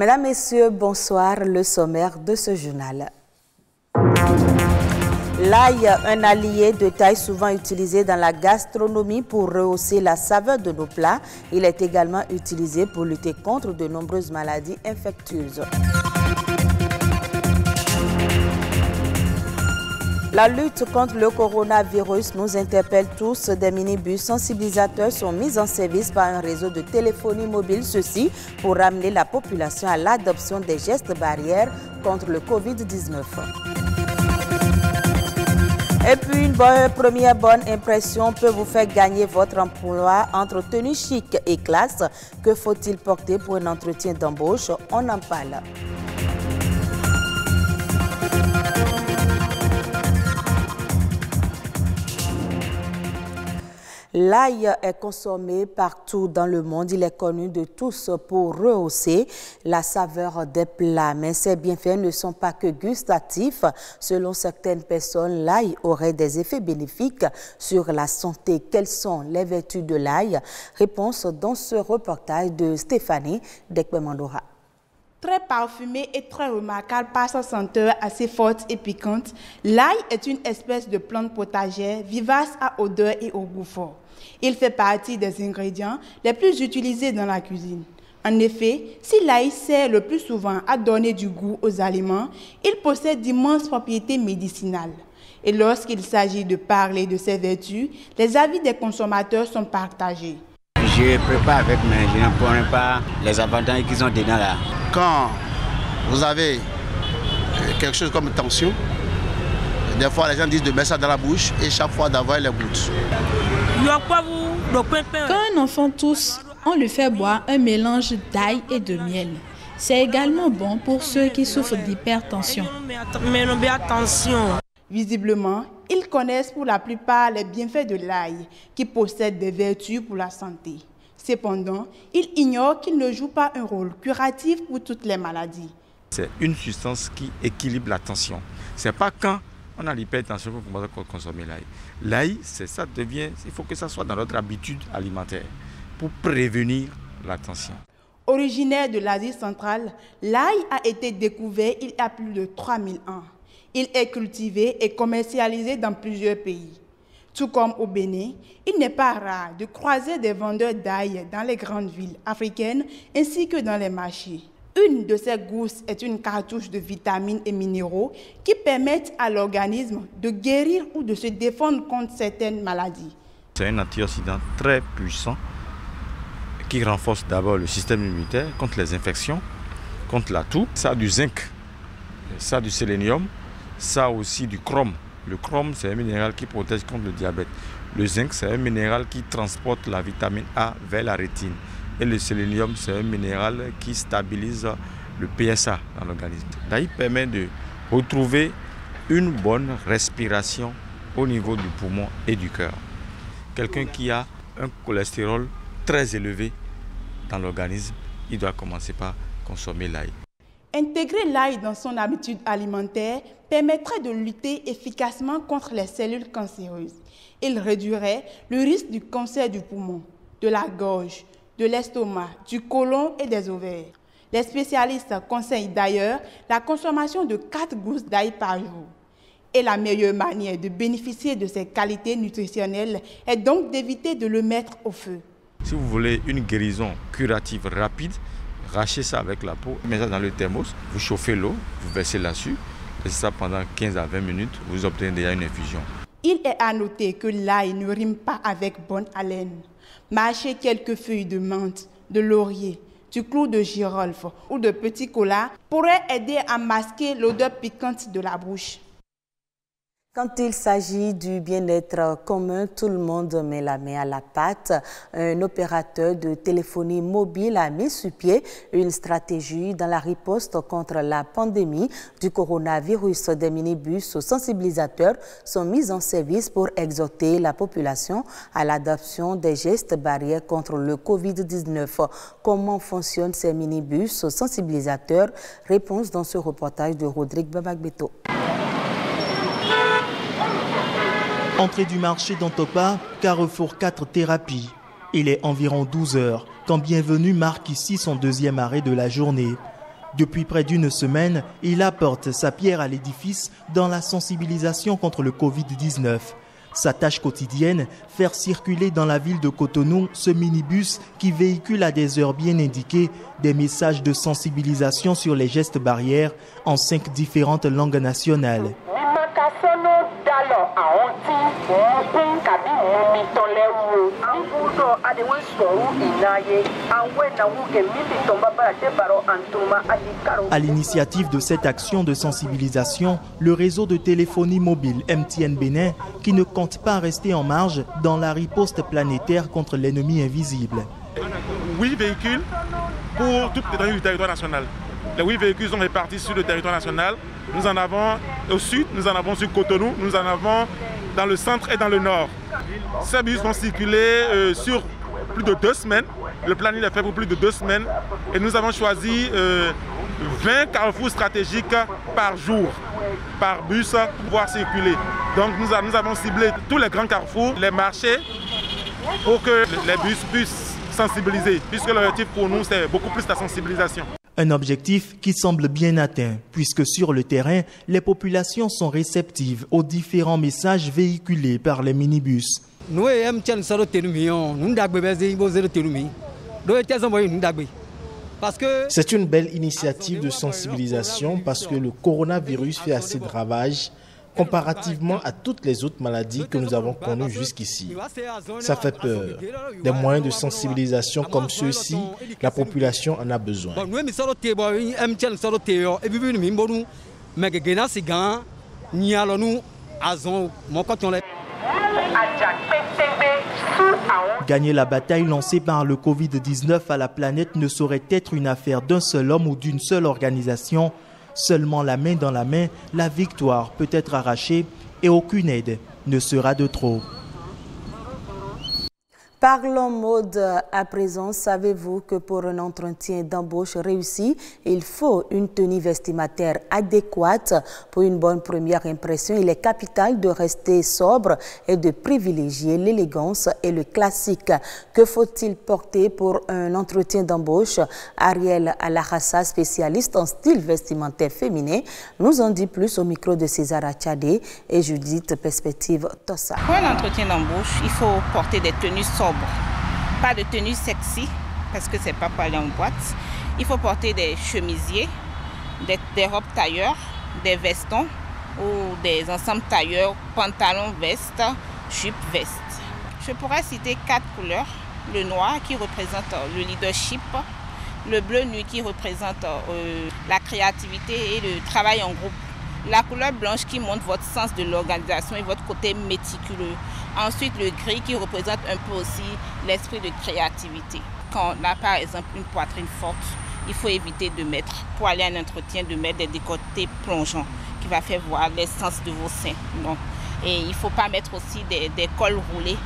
Mesdames, Messieurs, bonsoir. Le sommaire de ce journal. L'ail, un allié de taille souvent utilisé dans la gastronomie pour rehausser la saveur de nos plats. Il est également utilisé pour lutter contre de nombreuses maladies infectieuses. La lutte contre le coronavirus nous interpelle tous. Des minibus sensibilisateurs sont mis en service par un réseau de téléphonie mobile. Ceci pour ramener la population à l'adoption des gestes barrières contre le Covid-19. Et puis une première bonne impression peut vous faire gagner votre emploi entre tenue chic et classe. Que faut-il porter pour un entretien d'embauche? On en parle. L'ail est consommé partout dans le monde. Il est connu de tous pour rehausser la saveur des plats. Mais ses bienfaits ne sont pas que gustatifs. Selon certaines personnes, l'ail aurait des effets bénéfiques sur la santé. Quelles sont les vertus de l'ail? Réponse dans ce reportage de Stéphanie Dekbemandora. Très parfumé et très remarquable par sa senteur assez forte et piquante, l'ail est une espèce de plante potagère vivace à odeur et au goût fort. Il fait partie des ingrédients les plus utilisés dans la cuisine. En effet, si l'ail sert le plus souvent à donner du goût aux aliments, il possède d'immenses propriétés médicinales. Et lorsqu'il s'agit de parler de ses vertus, les avis des consommateurs sont partagés. Je prépare avec, mais je ne connais pas les avantages qu'ils ont dedans là. Quand vous avez quelque chose comme tension, des fois les gens disent de mettre ça dans la bouche et chaque fois d'avoir les gouttes. Quand un enfant tousse, on lui fait boire un mélange d'ail et de miel. C'est également bon pour ceux qui souffrent d'hypertension. Visiblement, ils connaissent pour la plupart les bienfaits de l'ail, qui possède des vertus pour la santé. Cependant, ils ignorent qu'il ne joue pas un rôle curatif pour toutes les maladies. C'est une substance qui équilibre la tension. C'est pas quand on a l'hypertension qu'on à consommer l'ail. L'ail, c'est ça devient, il faut que ça soit dans notre habitude alimentaire pour prévenir la tension. Originaire de l'Asie centrale, l'ail a été découvert il y a plus de 3000 ans. Il est cultivé et commercialisé dans plusieurs pays. Tout comme au Bénin, il n'est pas rare de croiser des vendeurs d'ail dans les grandes villes africaines ainsi que dans les marchés. Une de ces gousses est une cartouche de vitamines et minéraux qui permettent à l'organisme de guérir ou de se défendre contre certaines maladies. C'est un antioxydant très puissant qui renforce d'abord le système immunitaire contre les infections, contre la toux. Ça a du zinc, ça a du sélénium, ça a aussi du chrome. Le chrome, c'est un minéral qui protège contre le diabète. Le zinc, c'est un minéral qui transporte la vitamine A vers la rétine. Et le sélénium, c'est un minéral qui stabilise le PSA dans l'organisme. il permet de retrouver une bonne respiration au niveau du poumon et du cœur. Quelqu'un qui a un cholestérol très élevé dans l'organisme, il doit commencer par consommer l'ail. Intégrer l'ail dans son habitude alimentaire permettrait de lutter efficacement contre les cellules cancéreuses. Il réduirait le risque du cancer du poumon, de la gorge, de l'estomac, du côlon et des ovaires. Les spécialistes conseillent d'ailleurs la consommation de 4 gousses d'ail par jour. Et la meilleure manière de bénéficier de ces qualités nutritionnelles est donc d'éviter de le mettre au feu. Si vous voulez une guérison curative rapide, rachez ça avec la peau, mettez ça dans le thermos, vous chauffez l'eau, vous versez là-dessus, laissez ça pendant 15 à 20 minutes, vous obtenez déjà une infusion. Il est à noter que l'ail ne rime pas avec bonne haleine. Mâcher quelques feuilles de menthe, de laurier, du clou de girofle ou de petit cola pourrait aider à masquer l'odeur piquante de la bouche. Quand il s'agit du bien-être commun, tout le monde met la main à la pâte. Un opérateur de téléphonie mobile a mis sur pied une stratégie dans la riposte contre la pandémie du coronavirus. Des minibus sensibilisateurs sont mis en service pour exhorter la population à l'adoption des gestes barrières contre le Covid-19. Comment fonctionnent ces minibus sensibilisateurs? Réponse dans ce reportage de Rodrigue Babagbeto. Entrée du marché d'Antopa, Carrefour 4 Thérapie. Il est environ 12 heures quand Bienvenue marque ici son deuxième arrêt de la journée. Depuis près d'une semaine, il apporte sa pierre à l'édifice dans la sensibilisation contre le Covid-19. Sa tâche quotidienne, faire circuler dans la ville de Cotonou ce minibus qui véhicule à des heures bien indiquées des messages de sensibilisation sur les gestes barrières en cinq différentes langues nationales. À l'initiative de cette action de sensibilisation, le réseau de téléphonie mobile MTN Bénin, qui ne compte pas rester en marge dans la riposte planétaire contre l'ennemi invisible. Huit véhicules pour toutes les du territoire national. Les huit véhicules sont répartis sur le territoire national. Nous en avons au sud, nous en avons sur Cotonou, nous en avons dans le centre et dans le nord. Ces bus vont circuler euh, sur plus de deux semaines. Le planning est fait pour plus de deux semaines. Et nous avons choisi 20 euh, carrefours stratégiques par jour, par bus, pour pouvoir circuler. Donc nous, nous avons ciblé tous les grands carrefours, les marchés, pour que les bus puissent sensibiliser, puisque l'objectif pour nous, c'est beaucoup plus la sensibilisation. Un objectif qui semble bien atteint, puisque sur le terrain, les populations sont réceptives aux différents messages véhiculés par les minibus. C'est une belle initiative de sensibilisation parce que le coronavirus fait assez de ravages comparativement à toutes les autres maladies que nous avons connues jusqu'ici. Ça fait peur. Des moyens de sensibilisation comme ceux-ci, la population en a besoin. Gagner la bataille lancée par le Covid-19 à la planète ne saurait être une affaire d'un seul homme ou d'une seule organisation. Seulement la main dans la main, la victoire peut être arrachée et aucune aide ne sera de trop. Parlons mode à présent. Savez-vous que pour un entretien d'embauche réussi, il faut une tenue vestimentaire adéquate? Pour une bonne première impression. Il est capital de rester sobre et de privilégier l'élégance et le classique. Que faut-il porter pour un entretien d'embauche? Ariel Alahassa, spécialiste en style vestimentaire féminin, nous en dit plus au micro de César Achadé et Judith Perspective Tossa. Pour un entretien d'embauche, il faut porter des tenues pas de tenue sexy, parce que c'est pas pour aller en boîte. Il faut porter des chemisiers, des, robes tailleurs, des vestons ou des ensembles tailleurs, pantalons, vestes, jupe, veste. Je pourrais citer quatre couleurs. Le noir qui représente le leadership, le bleu nuit qui représente euh, la créativité et le travail en groupe. La couleur blanche qui montre votre sens de l'organisation et votre côté méticuleux. Ensuite, le gris qui représente un peu aussi l'esprit de créativité. Quand on a par exemple une poitrine forte, il faut éviter de mettre, pour aller à un entretien, de mettre des décolletés plongeants qui va faire voir l'essence de vos seins. Non. Et il ne faut pas mettre aussi des, cols roulés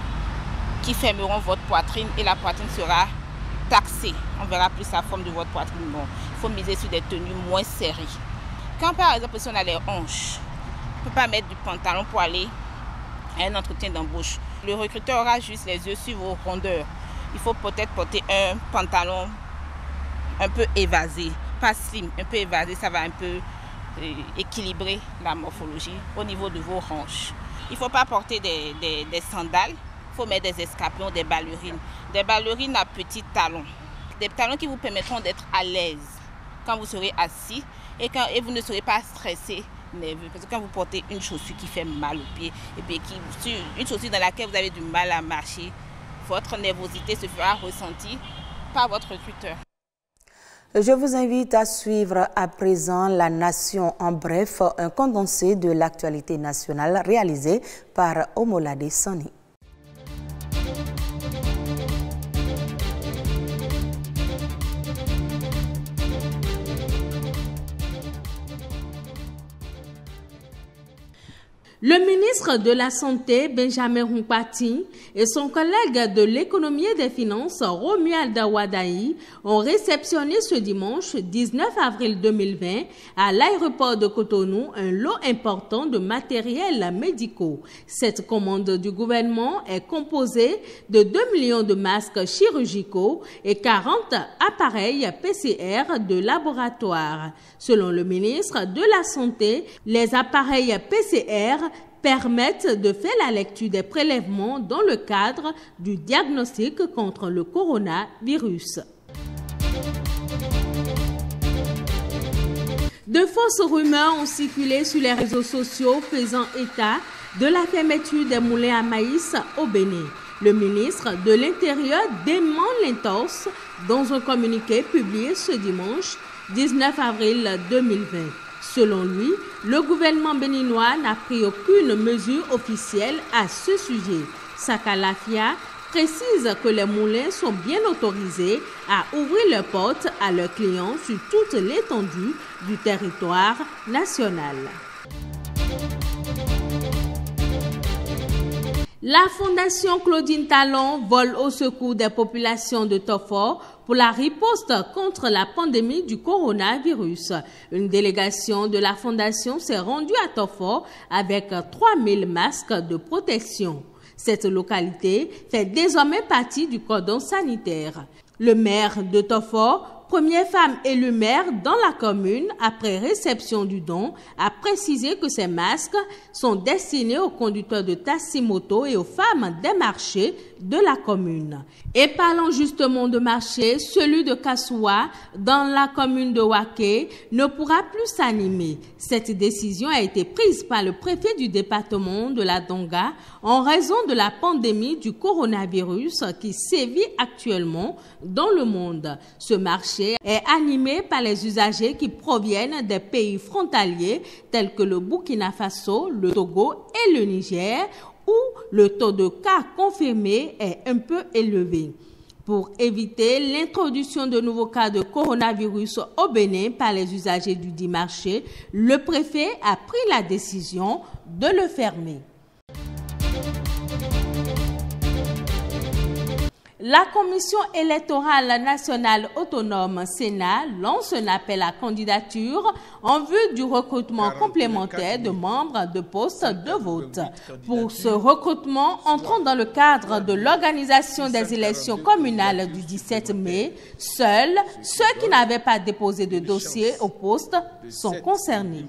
qui fermeront votre poitrine et la poitrine sera taxée. On verra plus la forme de votre poitrine. Il faut miser sur des tenues moins serrées. Quand par exemple, si on a les hanches, on ne peut pas mettre du pantalon pour aller à un entretien d'embauche. Le recruteur aura juste les yeux sur vos rondeurs. Il faut peut-être porter un pantalon un peu évasé, pas slim, un peu évasé, ça va un peu euh, équilibrer la morphologie au niveau de vos hanches. Il ne faut pas porter des, des sandales, il faut mettre des escapions, des ballerines. Des ballerines à petits talons. Des talons qui vous permettront d'être à l'aise quand vous serez assis et, quand, et vous ne serez pas stressé, nerveux. Parce que quand vous portez une chaussure qui fait mal au pied, et qui, une chaussure dans laquelle vous avez du mal à marcher, votre nervosité se fera ressentir par votre recruteur. Je vous invite à suivre à présent La Nation en bref, un condensé de l'actualité nationale réalisé par Omolade Sani. Le ministre de la Santé, Benjamin Rumpati, et son collègue de l'économie et des finances, Romuald Wadaï, ont réceptionné ce dimanche 19 avril 2020 à l'aéroport de Cotonou un lot important de matériel médicaux. Cette commande du gouvernement est composée de 2 millions de masques chirurgicaux et 40 appareils PCR de laboratoire. Selon le ministre de la Santé, les appareils PCR permettent de faire la lecture des prélèvements dans le cadre du diagnostic contre le coronavirus. De fausses rumeurs ont circulé sur les réseaux sociaux faisant état de la fermeture des moulins à maïs au Bénin. Le ministre de l'Intérieur dément l'intorse dans un communiqué publié ce dimanche 19 avril 2020. Selon lui, le gouvernement béninois n'a pris aucune mesure officielle à ce sujet. Sakalafia précise que les moulins sont bien autorisés à ouvrir leurs portes à leurs clients sur toute l'étendue du territoire national. La Fondation Claudine Talon vole au secours des populations de Tofor pour la riposte contre la pandémie du coronavirus. Une délégation de la Fondation s'est rendue à Tofor avec 3000 masques de protection. Cette localité fait désormais partie du cordon sanitaire. Le maire de Tofor première femme élue maire dans la commune après réception du don, a précisé que ces masques sont destinés aux conducteurs de taxi-moto et aux femmes des marchés de la commune. Et parlant justement de marché, celui de Kassoua, dans la commune de Wake, ne pourra plus s'animer. Cette décision a été prise par le préfet du département de la Donga en raison de la pandémie du coronavirus qui sévit actuellement dans le monde. Ce marché est animé par les usagers qui proviennent des pays frontaliers tels que le Burkina Faso, le Togo et le Niger, où le taux de cas confirmés est un peu élevé. Pour éviter l'introduction de nouveaux cas de coronavirus au Bénin par les usagers du dit marché, le préfet a pris la décision de le fermer. La Commission électorale nationale autonome Sénat lance un appel à candidature en vue du recrutement complémentaire de membres de postes de vote. Pour ce recrutement, entrant dans le cadre de l'organisation des élections communales du 17 mai, seuls ceux qui n'avaient pas déposé de dossier au poste sont concernés.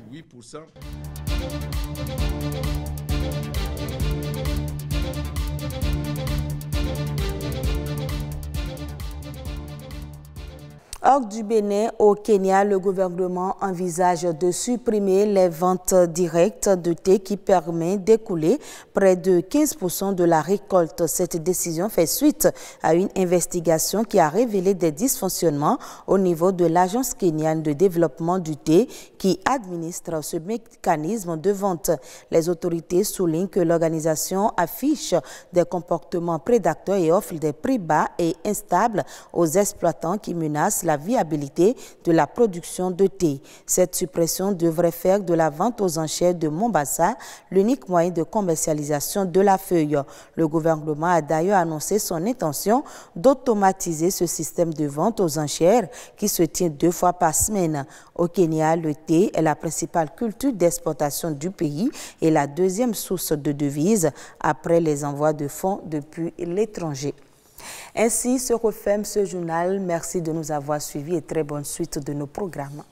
Hors du Bénin, au Kenya, le gouvernement envisage de supprimer les ventes directes de thé qui permet d'écouler près de 15% de la récolte. Cette décision fait suite à une investigation qui a révélé des dysfonctionnements au niveau de l'Agence kenyane de développement du thé qui administre ce mécanisme de vente. Les autorités soulignent que l'organisation affiche des comportements prédateurs et offre des prix bas et instables aux exploitants qui menacent la viabilité de la production de thé. Cette suppression devrait faire de la vente aux enchères de Mombasa l'unique moyen de commercialisation de la feuille. Le gouvernement a d'ailleurs annoncé son intention d'automatiser ce système de vente aux enchères qui se tient deux fois par semaine. Au Kenya, le thé est la principale culture d'exportation du pays et la deuxième source de devises après les envois de fonds depuis l'étranger. Ainsi se referme ce journal. Merci de nous avoir suivis et très bonne suite de nos programmes.